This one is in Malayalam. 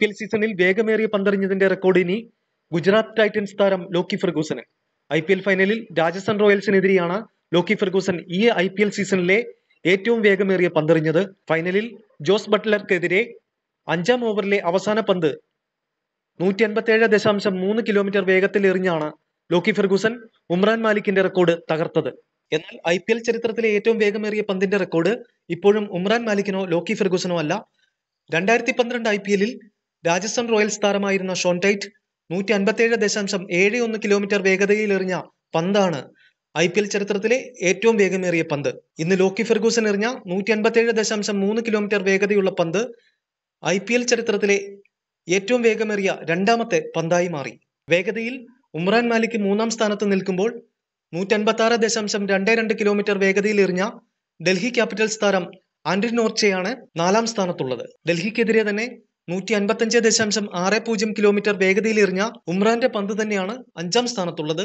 പി എൽ സീസണിൽ വേഗമേറിയ പന്തെറിഞ്ഞതിന്റെ റെക്കോർഡ് ഇനി ഗുജറാത്ത് ടൈറ്റൻസ് താരം ലോക്കി ഫെർഗൂസന്. ഐ പി എൽ ഫൈനലിൽ രാജസ്ഥാൻ റോയൽസിനെതിരെയാണ് ലോക്കി ഫെർഗൂസൻ ഈ ഐ പി എൽ സീസണിലെ ഏറ്റവും വേഗമേറിയ പന്തെറിഞ്ഞത്. ഫൈനലിൽ ജോസ് ബട്ട്ലർക്കെതിരെ അഞ്ചാം ഓവറിലെ അവസാന പന്ത് നൂറ്റി അൻപത്തേഴ് ദശാംശം മൂന്ന് കിലോമീറ്റർ വേഗത്തിൽ എറിഞ്ഞാണ് ലോക്കി ഫെർഗൂസൻ ഉമ്രാൻ മാലിക്കിന്റെ റെക്കോർഡ് തകർത്തത്. എന്നാൽ ഐ പി എൽ ചരിത്രത്തിലെ ഏറ്റവും വേഗമേറിയ പന്തിന്റെ റെക്കോർഡ് ഇപ്പോഴും ഉമ്രാൻ മാലിക്കിനോ ലോക്കി ഫെർഗൂസനോ അല്ല. രണ്ടായിരത്തി പന്ത്രണ്ട് ഐ പി എല്ലിൽ രാജസ്ഥാൻ റോയൽസ് താരമായിരുന്ന ഷോൺ ടൈറ്റ് നൂറ്റി അൻപത്തേഴ് ദശാംശം ഏഴ് ഒന്ന് കിലോമീറ്റർ വേഗതയിൽ എറിഞ്ഞ പന്താണ് ഐ പി എൽ ചരിത്രത്തിലെ ഏറ്റവും വേഗമേറിയ പന്ത്. ഇന്ന് ലോക്കി ഫെർഗൂസൻ എറിഞ്ഞ നൂറ്റി അൻപത്തേഴ് ദശാംശം മൂന്ന് കിലോമീറ്റർ വേഗതയുള്ള പന്ത് ഐ പി എൽ ചരിത്രത്തിലെ ഏറ്റവും വേഗമേറിയ രണ്ടാമത്തെ പന്തായി മാറി. വേഗതയിൽ ഉമ്രാൻ മാലിക് മൂന്നാം സ്ഥാനത്ത് നിൽക്കുമ്പോൾ നൂറ്റൻപത്തി ആറ് ദശാംശം രണ്ട് രണ്ട് കിലോമീറ്റർ വേഗതയിൽ എറിഞ്ഞ ഡൽഹി ക്യാപിറ്റൽസ് താരം ആൻഡ്രി നോർച്ചയാണ് നാലാം സ്ഥാനത്തുള്ളത്. ഡൽഹിക്കെതിരെ തന്നെ നൂറ്റി അൻപത്തഞ്ച് ദശാംശം ആറ് പൂജ്യം കിലോമീറ്റർ വേഗതയിൽ എറിഞ്ഞ ഉമ്രാന്റെ പന്ത് തന്നെയാണ് അഞ്ചാം സ്ഥാനത്തുള്ളത്.